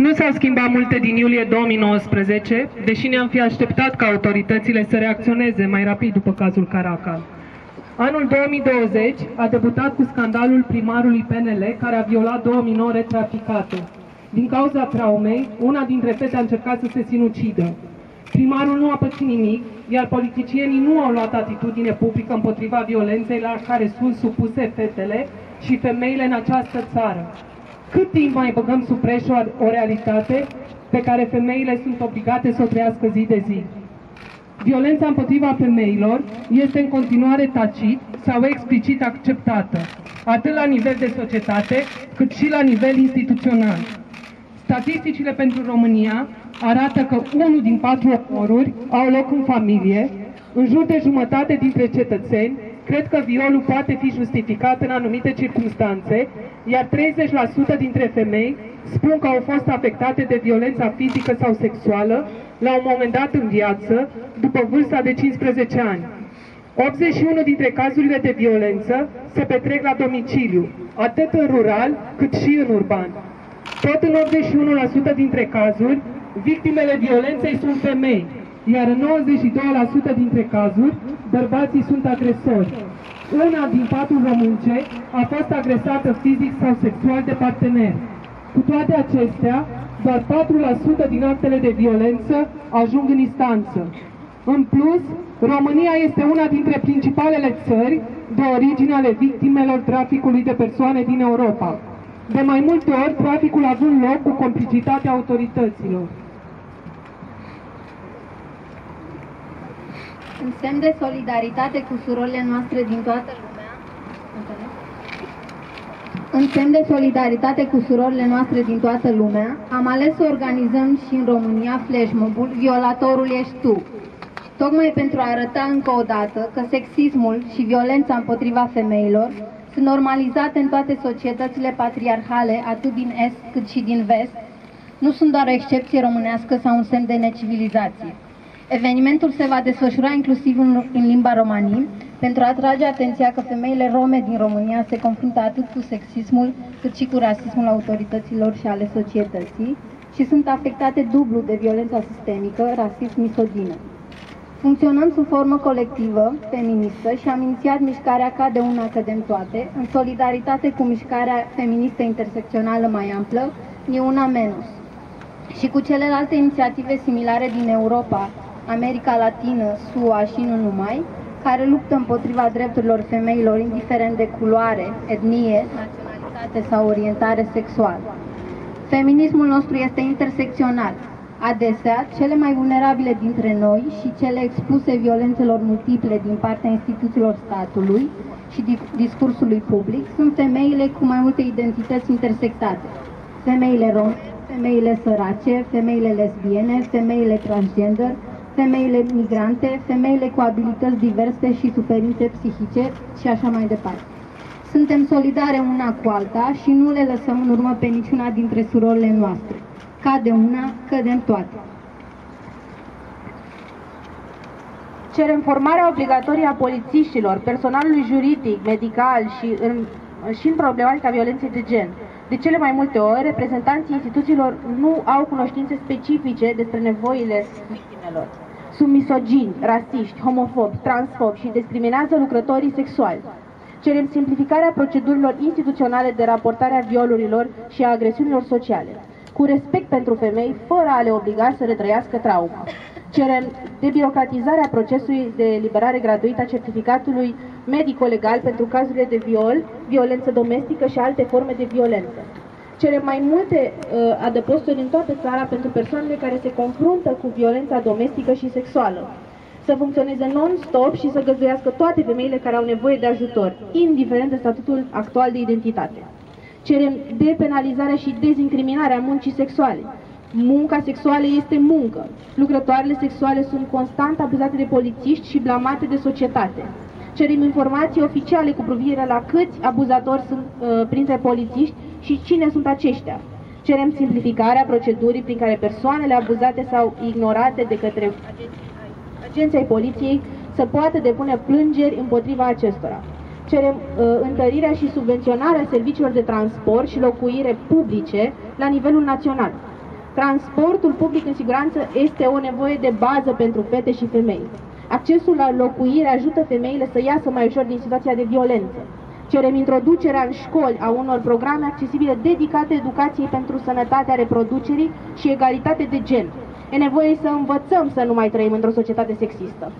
Nu s-au schimbat multe din iulie 2019, deși ne-am fi așteptat ca autoritățile să reacționeze mai rapid după cazul Caracal. Anul 2020 a debutat cu scandalul primarului PNL care a violat două minore traficate. Din cauza traumei, una dintre fete a încercat să se sinucidă. Primarul nu a pățit nimic, iar politicienii nu au luat atitudine publică împotriva violenței la care sunt supuse fetele și femeile în această țară. Cât timp mai băgăm sub preș o, o realitate pe care femeile sunt obligate să o trăiască zi de zi? Violența împotriva femeilor este în continuare tacit sau explicit acceptată, atât la nivel de societate, cât și la nivel instituțional. Statisticile pentru România arată că unul din patru omoruri au loc în familie, în jur de jumătate dintre cetățeni cred că violul poate fi justificat în anumite circunstanțe, iar 30% dintre femei spun că au fost afectate de violența fizică sau sexuală la un moment dat în viață, după vârsta de 15 ani. 81 dintre cazurile de violență se petrec la domiciliu, atât în rural cât și în urban. Tot în 81% dintre cazuri, victimele violenței sunt femei, iar în 92% dintre cazuri, bărbații sunt agresori. Una din patru românce a fost agresată fizic sau sexual de partener. Cu toate acestea, doar 4% din actele de violență ajung în instanță. În plus, România este una dintre principalele țări de origine ale victimelor traficului de persoane din Europa. De mai multe ori, traficul având loc cu complicitatea autorităților. În semn de solidaritate cu surorile noastre din toată lumea, în semn de solidaritate cu surorile noastre din toată lumea, am ales să organizăm și în România flashmob-ul Violatorul ești tu. Tocmai pentru a arăta încă o dată că sexismul și violența împotriva femeilor sunt normalizate în toate societățile patriarhale, atât din est cât și din vest, nu sunt doar o excepție românească sau un semn de necivilizație. Evenimentul se va desfășura inclusiv în, în limba romanii, pentru a atrage atenția că femeile rome din România se confruntă atât cu sexismul, cât și cu rasismul autorităților și ale societății și sunt afectate dublu de violența sistemică, rasism, misodină. Funcționăm sub formă colectivă, feministă și am inițiat mișcarea Ca de una cădem toate, în solidaritate cu mișcarea feministă intersecțională mai amplă, Ni una menos. Și cu celelalte inițiative similare din Europa, America Latină, SUA și nu numai, care luptă împotriva drepturilor femeilor indiferent de culoare, etnie, naționalitate sau orientare sexuală. Feminismul nostru este intersecțional. Adesea, cele mai vulnerabile dintre noi și cele expuse violențelor multiple din partea instituțiilor statului și discursului public sunt femeile cu mai multe identități intersectate. Femeile rome, femeile sărace, femeile lesbiene, femeile transgender, femeile migrante, femeile cu abilități diverse și suferințe psihice și așa mai departe. Suntem solidare una cu alta și nu le lăsăm în urmă pe niciuna dintre surorile noastre. Cade una, cădem toate. Cerem formarea obligatorie a polițiștilor, personalului juridic, medical și în, și în problematica violenței de gen. De cele mai multe ori, reprezentanții instituțiilor nu au cunoștințe specifice despre nevoile victimelor. Sunt misogini, rasiști, homofobi, transfobi și discriminează lucrătorii sexuali. Cerem simplificarea procedurilor instituționale de raportare a violurilor și a agresiunilor sociale, cu respect pentru femei, fără a le obliga să retrăiască trauma. Cerem debirocratizarea procesului de eliberare gratuită a certificatului medico-legal pentru cazurile de viol, violență domestică și alte forme de violență. Cerem mai multe uh, adăposturi în toată țara pentru persoanele care se confruntă cu violența domestică și sexuală. Să funcționeze non-stop și să găzduiască toate femeile care au nevoie de ajutor, indiferent de statutul actual de identitate. Cerem depenalizarea și dezincriminarea muncii sexuale. Munca sexuală este muncă. Lucrătoarele sexuale sunt constant abuzate de polițiști și blamate de societate. Cerem informații oficiale cu privire la câți abuzatori sunt uh, printre polițiști și cine sunt aceștia. Cerem simplificarea procedurii prin care persoanele abuzate sau ignorate de către agenții ai poliției să poată depune plângeri împotriva acestora. Cerem uh, întărirea și subvenționarea serviciilor de transport și locuire publice la nivelul național. Transportul public în siguranță este o nevoie de bază pentru fete și femei. Accesul la locuire ajută femeile să iasă mai ușor din situația de violență. Cerem introducerea în școli a unor programe accesibile dedicate educației pentru sănătatea reproducerii și egalitate de gen. E nevoie să învățăm să nu mai trăim într-o societate sexistă.